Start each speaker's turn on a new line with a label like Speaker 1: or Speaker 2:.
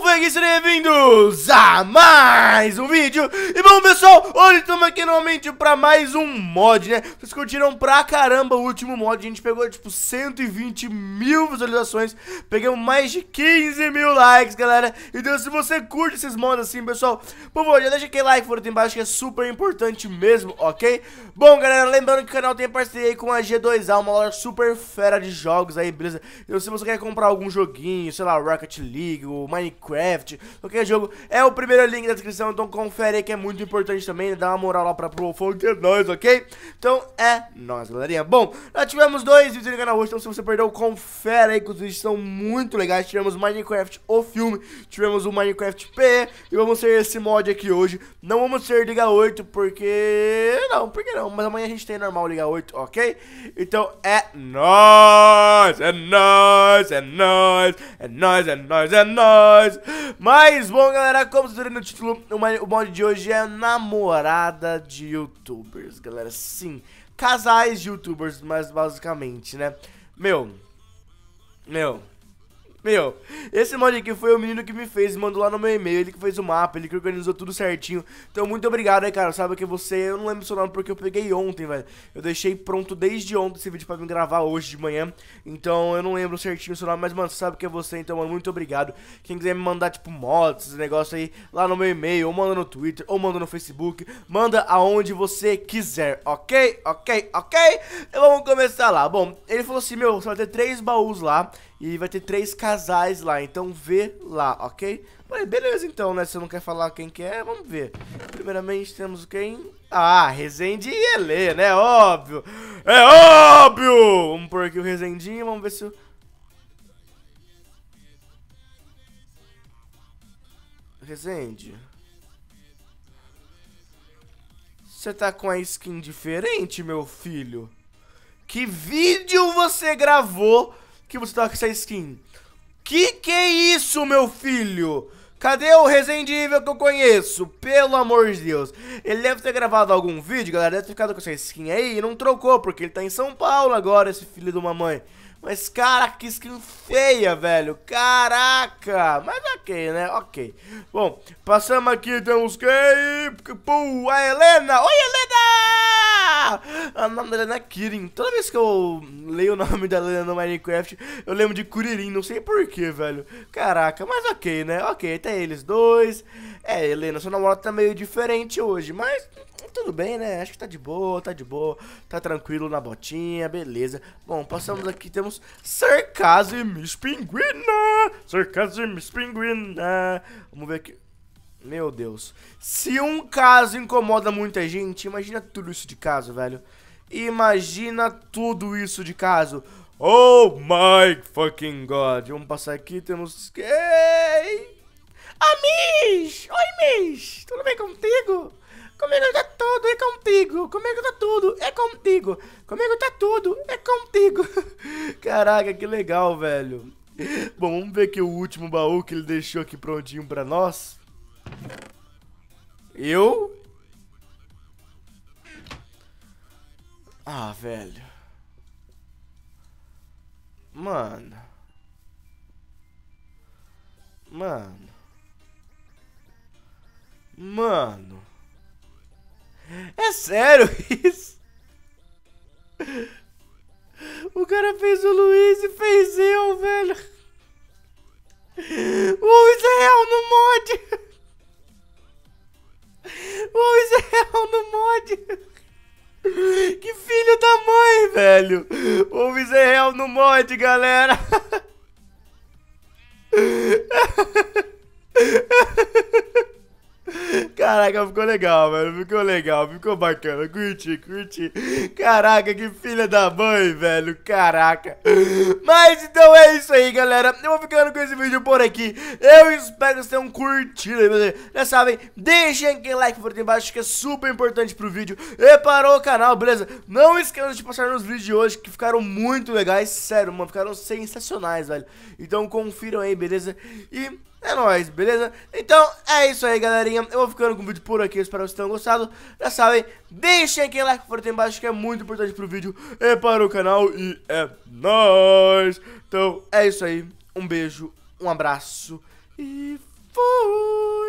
Speaker 1: bem, sejam bem-vindos a mais um vídeo E bom, pessoal, hoje estamos aqui novamente para mais um mod, né? Vocês curtiram pra caramba o último mod A gente pegou, tipo, 120 mil visualizações Pegamos mais de 15 mil likes, galera Então, se você curte esses mods assim, pessoal Por favor, já deixa aquele like por aqui embaixo que é super importante mesmo, ok? Bom, galera, lembrando que o canal tem parceria aí com a G2A Uma loja super fera de jogos aí, beleza? Então, se você quer comprar algum joguinho, sei lá, Rocket League, o Minecraft, qualquer jogo, é o primeiro link da descrição, então confere aí que é muito importante também, né? dá uma moral lá pra Profone, que é ok? Então é nóis, galerinha. Bom, nós tivemos dois vídeos no canal hoje, então se você perdeu, confere aí que os vídeos são muito legais. Tivemos Minecraft, o filme, tivemos o Minecraft PE, e vamos ter esse mod aqui hoje. Não vamos ter Liga 8, porque... Não, porque não, mas amanhã a gente tem normal Liga 8, ok? Então é nóis, é nóis, é nóis, é nóis, é nóis, é nóis. Mas, bom, galera, como vocês viram no título, o mod de hoje é namorada de youtubers, galera. Sim, casais de youtubers, mas basicamente, né? Meu, meu... Meu, esse mod aqui foi o menino que me fez, mandou lá no meu e-mail, ele que fez o mapa, ele que organizou tudo certinho. Então, muito obrigado aí, cara. Sabe que você, eu não lembro seu nome porque eu peguei ontem, velho. Eu deixei pronto desde ontem esse vídeo pra me gravar hoje de manhã. Então, eu não lembro certinho seu nome, mas, mano, sabe que é você, então, mano, muito obrigado. Quem quiser me mandar, tipo, mods, esse negócio aí, lá no meu e-mail, ou manda no Twitter, ou manda no Facebook, manda aonde você quiser, ok? Ok, ok? Então, vamos começar lá. Bom, ele falou assim, meu, você vai ter três baús lá. E vai ter três casais lá, então vê lá, ok? Mas beleza então, né? Se você não quer falar quem que é, vamos ver. Primeiramente temos quem? Ah, Rezende e Elê, né? Óbvio! É óbvio! Vamos pôr aqui o Rezendinho, vamos ver se o... Rezende... Você tá com a skin diferente, meu filho? Que vídeo você gravou que você tá com essa skin? Que que é isso, meu filho? Cadê o Resendível que eu conheço? Pelo amor de Deus. Ele deve ter gravado algum vídeo, galera. Deve ter ficado com essa skin aí e não trocou, porque ele tá em São Paulo agora, esse filho de uma mãe. Mas, cara, que skin feia, velho. Caraca. Mas ok, né? Ok. Bom, passamos aqui, temos quem? Pô, a Helena. Oi, Helena! O nome da Helena é Kirin. Toda vez que eu leio o nome da Helena no Minecraft, eu lembro de Kuririn. Não sei porquê, velho. Caraca, mas ok, né? Ok, até eles dois. É, Helena, sua namorada tá meio diferente hoje, mas tudo bem, né? Acho que tá de boa, tá de boa, tá tranquilo na botinha, beleza. Bom, passamos aqui, temos Sarcasmo Miss Pinguina. Sarcasmo Miss Pinguina. Vamos ver aqui. Meu Deus. Se um caso incomoda muita gente, imagina tudo isso de caso, velho. Imagina tudo isso de caso. Oh my fucking god. Vamos passar aqui, temos... Ei! A Miss! Oi, Miss! Tudo bem contigo? Comigo tá tudo, é contigo. Comigo tá tudo, é contigo. Comigo tá tudo, é contigo. Caraca, que legal, velho. Bom, vamos ver aqui o último baú que ele deixou aqui prontinho pra nós. Eu? Ah, velho. Mano. Mano. Mano. É sério isso? O cara fez o Luiz e fez eu, velho. O Israel no Israel no mod, galera. Caraca, ficou legal, velho. Ficou legal, ficou bacana. Curti, curti. Caraca, que filha da mãe, velho. Caraca. Mas então é isso aí, galera. Eu vou ficando com esse vídeo por aqui. Eu espero que vocês tenham curtido. Já sabem, deixem aquele like por embaixo que é super importante pro vídeo. E para o canal, beleza? Não esqueçam de passar nos vídeos de hoje que ficaram muito legais. Sério, mano, ficaram sensacionais, velho. Então confiram aí, beleza? E é nóis, beleza? Então é isso aí, galerinha. Eu vou ficando com o vídeo por aqui. Espero que vocês tenham gostado. Já sabem, deixem aquele like por aqui embaixo que é muito importante pro vídeo e para o canal. E é nóis. Então é isso aí. Um beijo, um abraço e Fui!